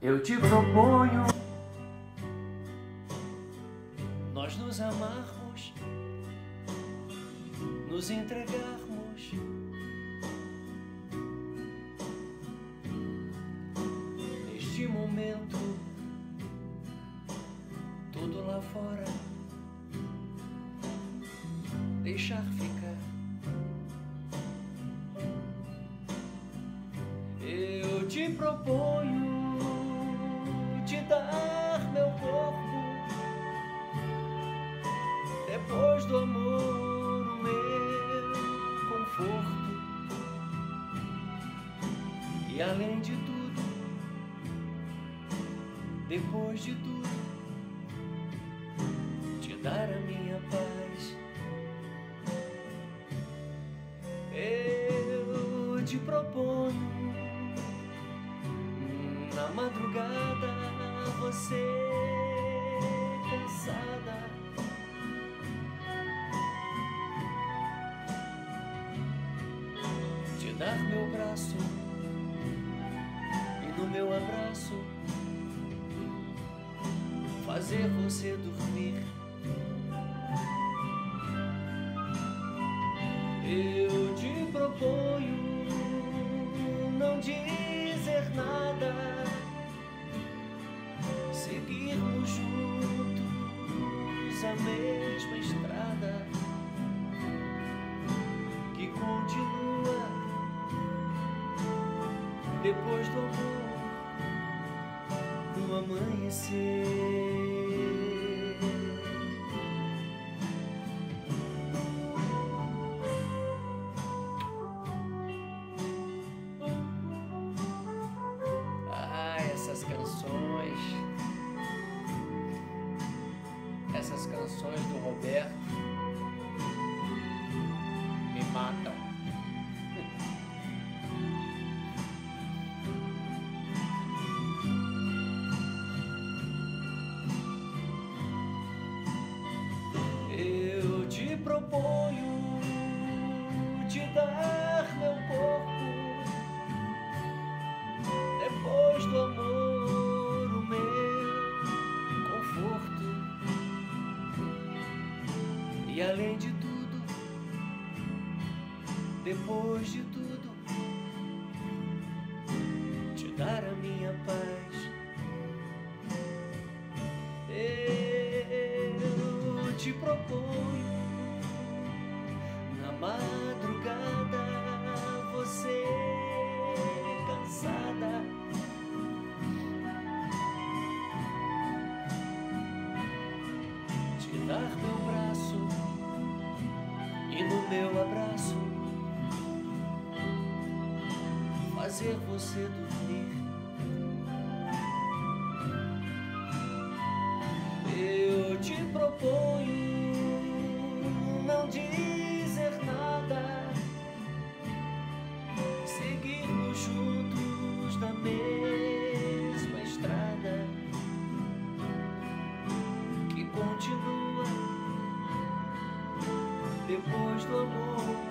Eu te proponho nós nos amarmos, nos entregarmos. Neste momento, tudo lá fora, deixar ficar. Eu te proponho do amor, o meu conforto. E além de tudo, depois de tudo, te dar a minha paz. Eu te proponho na madrugada você cansada dar meu braço. E no meu abraço. Fazer você dormir. Eu te proponho não dizer nada, seguirmos juntos a mesma estrada. Que continua depois do amor no amanhecer. Ah, essas canções. Essas canções do Roberto me matam. Proponho te dar meu corpo depois do amor, o meu conforto. E além de tudo, depois de tudo, te dar dar meu braço e no meu abraço fazer você dormir. depois do amor.